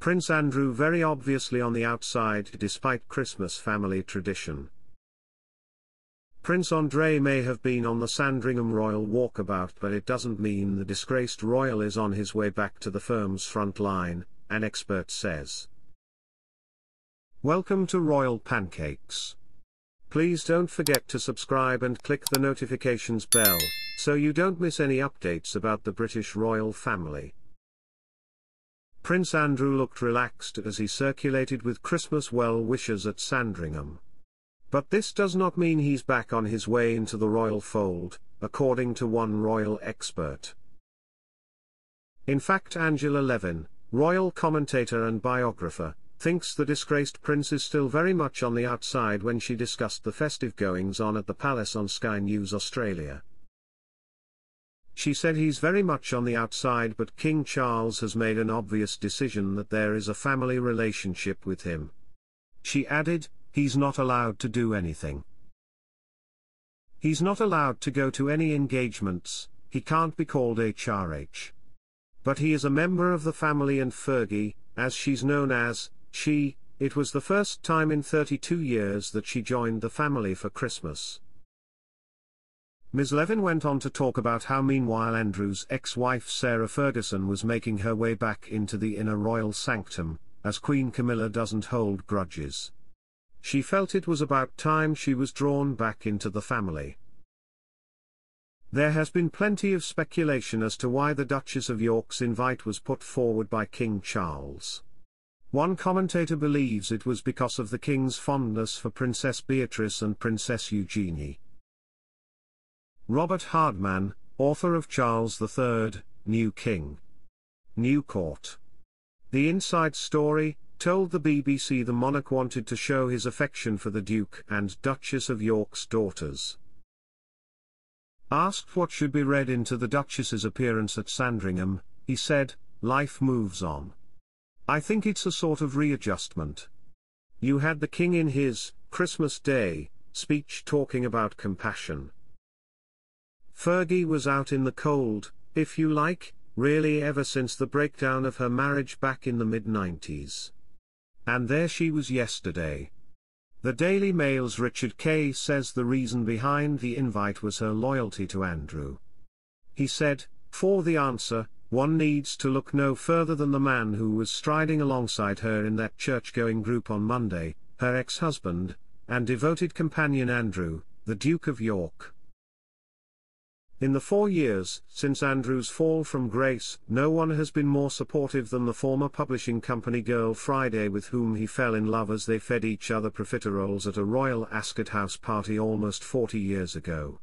Prince Andrew very obviously on the outside despite Christmas family tradition. Prince Andrei may have been on the Sandringham royal walkabout but it doesn't mean the disgraced royal is on his way back to the firm's front line, an expert says. Welcome to Royal Pancakes. Please don't forget to subscribe and click the notifications bell, so you don't miss any updates about the British royal family. Prince Andrew looked relaxed as he circulated with Christmas well-wishers at Sandringham. But this does not mean he's back on his way into the royal fold, according to one royal expert. In fact Angela Levin, royal commentator and biographer, thinks the disgraced prince is still very much on the outside when she discussed the festive goings-on at the palace on Sky News Australia. She said he's very much on the outside but King Charles has made an obvious decision that there is a family relationship with him. She added, he's not allowed to do anything. He's not allowed to go to any engagements, he can't be called HRH. But he is a member of the family and Fergie, as she's known as, she, it was the first time in 32 years that she joined the family for Christmas. Ms. Levin went on to talk about how meanwhile Andrew's ex-wife Sarah Ferguson was making her way back into the inner royal sanctum, as Queen Camilla doesn't hold grudges. She felt it was about time she was drawn back into the family. There has been plenty of speculation as to why the Duchess of York's invite was put forward by King Charles. One commentator believes it was because of the king's fondness for Princess Beatrice and Princess Eugenie. Robert Hardman, author of Charles III, New King. New Court. The inside story, told the BBC the monarch wanted to show his affection for the Duke and Duchess of York's daughters. Asked what should be read into the Duchess's appearance at Sandringham, he said, life moves on. I think it's a sort of readjustment. You had the king in his, Christmas Day, speech talking about compassion. Fergie was out in the cold, if you like, really ever since the breakdown of her marriage back in the mid-90s. And there she was yesterday. The Daily Mail's Richard Kay says the reason behind the invite was her loyalty to Andrew. He said, for the answer, one needs to look no further than the man who was striding alongside her in that church-going group on Monday, her ex-husband, and devoted companion Andrew, the Duke of York. In the four years since Andrew's fall from grace, no one has been more supportive than the former publishing company girl Friday with whom he fell in love as they fed each other profiteroles at a Royal Ascot House party almost 40 years ago.